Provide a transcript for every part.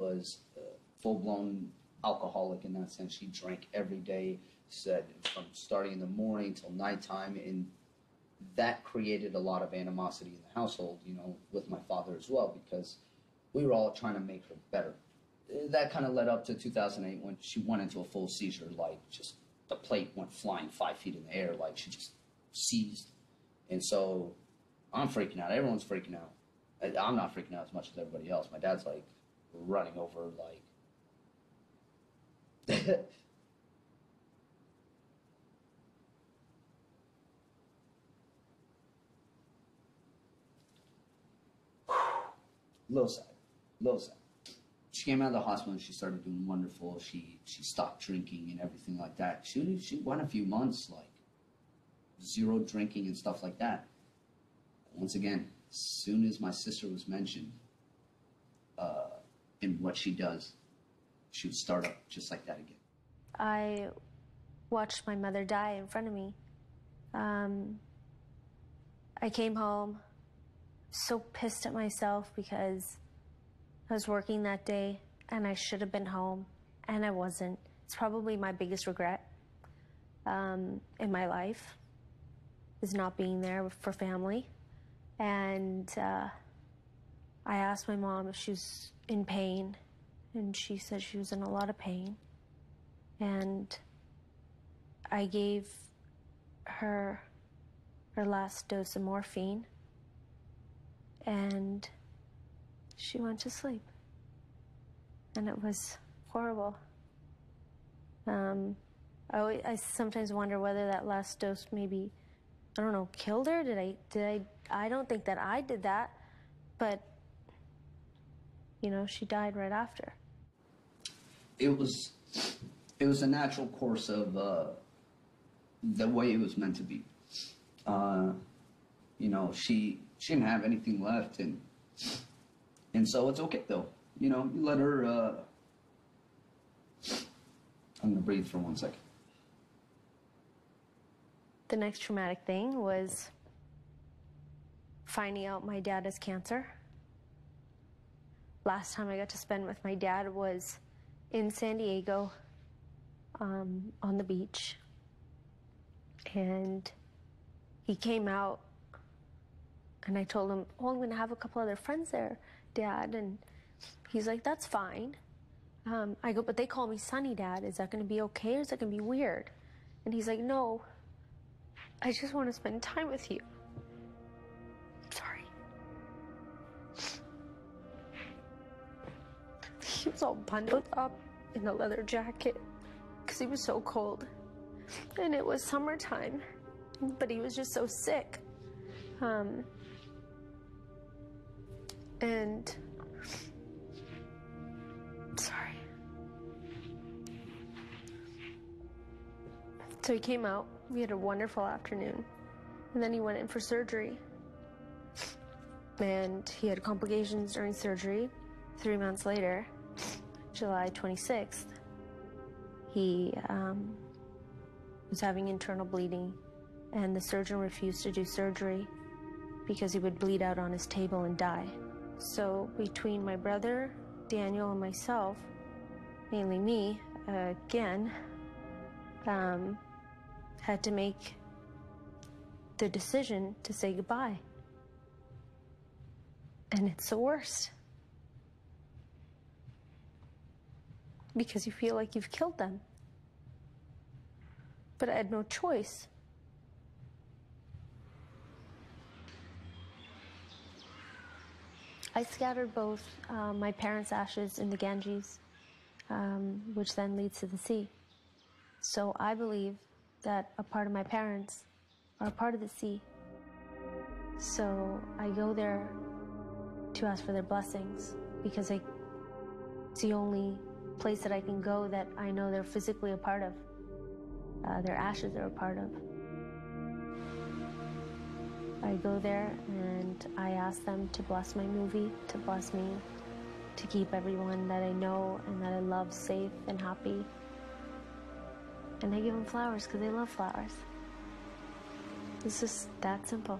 was uh, a full blown alcoholic in that sense. She drank every day, said from starting in the morning till nighttime, and that created a lot of animosity in the household, you know, with my father as well, because we were all trying to make her better. That kind of led up to 2008 when she went into a full seizure, like just the plate went flying five feet in the air, like she just seized. And so I'm freaking out. Everyone's freaking out. I'm not freaking out as much as everybody else. My dad's like running over, like. little sad, little sad. She came out of the hospital and she started doing wonderful. She she stopped drinking and everything like that. She she went a few months like zero drinking and stuff like that. Once again, as soon as my sister was mentioned in what she does, she would start up just like that again. I watched my mother die in front of me. Um, I came home so pissed at myself because I was working that day and I should have been home and I wasn't. It's probably my biggest regret um, in my life is not being there for family. And uh, I asked my mom if she was in pain, and she said she was in a lot of pain. And I gave her her last dose of morphine and she went to sleep. And it was horrible. Um, I, I sometimes wonder whether that last dose maybe, I don't know, killed her. Did I? Did I? I don't think that I did that, but you know, she died right after. It was, it was a natural course of uh, the way it was meant to be. Uh, you know, she she didn't have anything left, and and so it's okay though. You know, you let her. Uh, I'm gonna breathe for one second. The next traumatic thing was finding out my dad has cancer. Last time I got to spend with my dad was in San Diego um, on the beach. And he came out and I told him, Oh, I'm going to have a couple other friends there, Dad. And he's like, That's fine. Um, I go, But they call me Sunny, Dad. Is that going to be okay or is that going to be weird? And he's like, No, I just want to spend time with you. He was all bundled up in a leather jacket because he was so cold. And it was summertime, but he was just so sick. Um, and sorry. So he came out. We had a wonderful afternoon. And then he went in for surgery. And he had complications during surgery. Three months later, July 26th, he um, was having internal bleeding, and the surgeon refused to do surgery because he would bleed out on his table and die. So between my brother, Daniel, and myself, mainly me, uh, again, um, had to make the decision to say goodbye. And it's the worst. Because you feel like you've killed them. But I had no choice. I scattered both uh, my parents' ashes in the Ganges, um, which then leads to the sea. So I believe that a part of my parents are a part of the sea. So I go there to ask for their blessings because I, it's the only place that I can go that I know they're physically a part of. Uh, their ashes are a part of. I go there and I ask them to bless my movie, to bless me, to keep everyone that I know and that I love safe and happy. And I give them flowers because they love flowers. It's just that simple.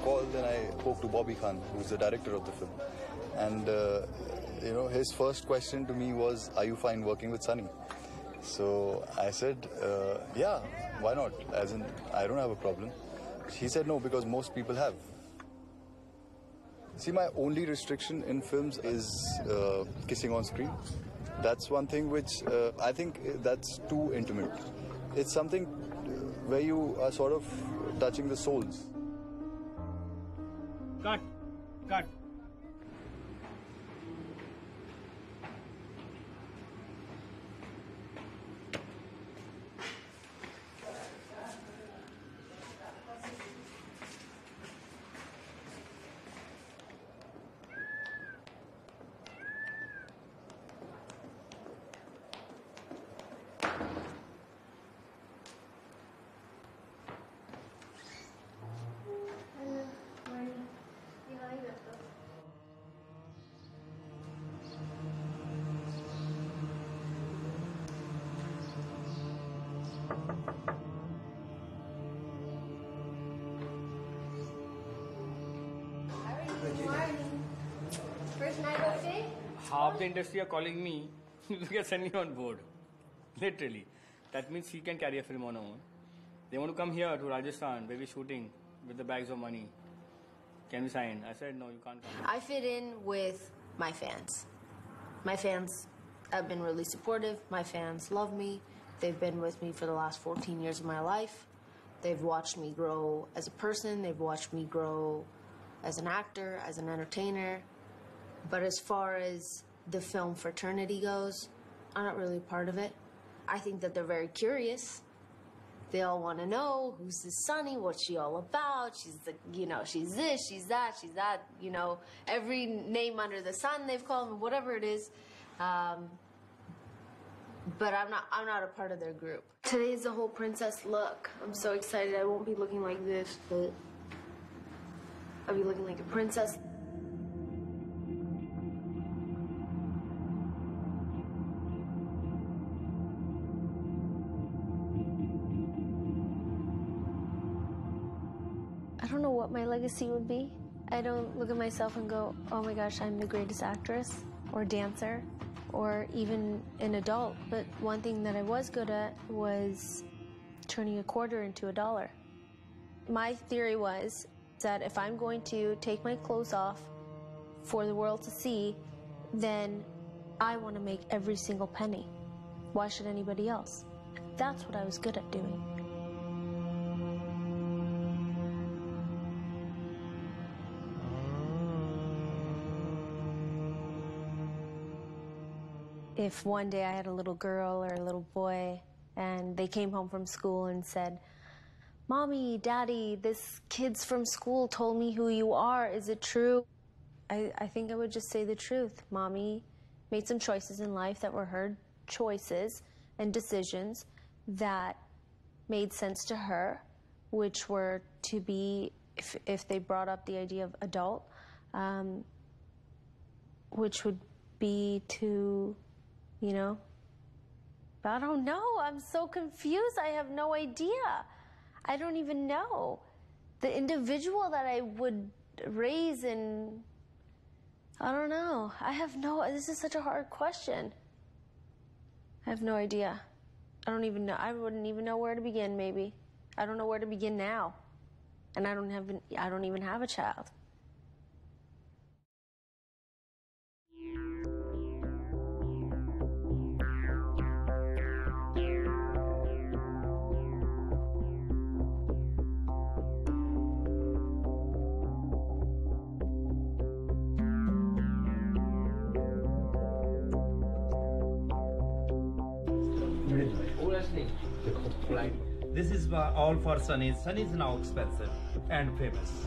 I got a call, then I spoke to Bobby Khan, who's the director of the film. And, uh, you know, his first question to me was, Are you fine working with Sunny? So I said, uh, Yeah, why not? As in, I don't have a problem. He said, No, because most people have. See, my only restriction in films is uh, kissing on screen. That's one thing which uh, I think that's too intimate. It's something where you are sort of touching the souls. Kalk. Kalk. Half the industry are calling me to get Sunny on board. Literally. That means he can carry a film on her own. They want to come here to Rajasthan where we're shooting with the bags of money. Can we sign? I said, no, you can't come. I fit in with my fans. My fans have been really supportive. My fans love me. They've been with me for the last 14 years of my life. They've watched me grow as a person. They've watched me grow as an actor, as an entertainer. But as far as the film fraternity goes, I'm not really part of it. I think that they're very curious. They all want to know who's this Sunny, what's she all about? She's the, you know, she's this, she's that, she's that, you know, every name under the sun they've called me, whatever it is. Um, but I'm not, I'm not a part of their group. Today is the whole princess look. I'm so excited. I won't be looking like this, but I'll be looking like a princess. Legacy would be. I don't look at myself and go, oh my gosh, I'm the greatest actress or dancer or even an adult. But one thing that I was good at was turning a quarter into a dollar. My theory was that if I'm going to take my clothes off for the world to see, then I want to make every single penny. Why should anybody else? That's what I was good at doing. If one day I had a little girl or a little boy and they came home from school and said, Mommy, Daddy, this kid's from school told me who you are. Is it true? I, I think I would just say the truth. Mommy made some choices in life that were her choices and decisions that made sense to her, which were to be, if, if they brought up the idea of adult, um, which would be to you know? But I don't know. I'm so confused. I have no idea. I don't even know. The individual that I would raise and I don't know. I have no, this is such a hard question. I have no idea. I don't even know. I wouldn't even know where to begin, maybe. I don't know where to begin now. And I don't have, I don't even have a child. All for Sunny. Sunny is now expensive and famous.